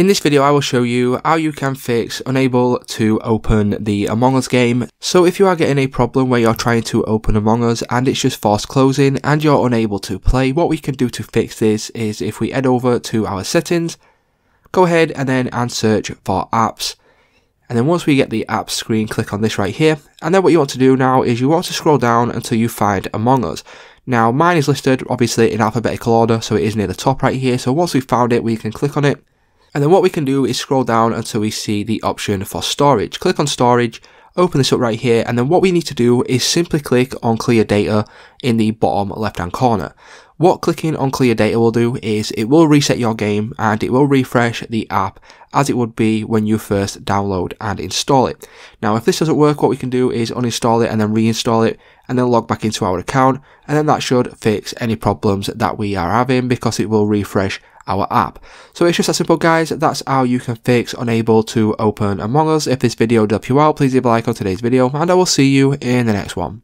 In this video I will show you how you can fix unable to open the Among Us game. So if you are getting a problem where you're trying to open Among Us and it's just forced closing and you're unable to play, what we can do to fix this is if we head over to our settings, go ahead and then and search for apps. And then once we get the app screen, click on this right here. And then what you want to do now is you want to scroll down until you find Among Us. Now mine is listed obviously in alphabetical order, so it is near the top right here. So once we've found it, we can click on it and then what we can do is scroll down until we see the option for storage. Click on storage, open this up right here, and then what we need to do is simply click on clear data in the bottom left hand corner. What clicking on clear data will do is it will reset your game and it will refresh the app as it would be when you first download and install it. Now if this doesn't work what we can do is uninstall it and then reinstall it and then log back into our account and then that should fix any problems that we are having because it will refresh our app. So it's just that simple guys, that's how you can fix unable to open Among Us. If this video helped you out, please leave a like on today's video and I will see you in the next one.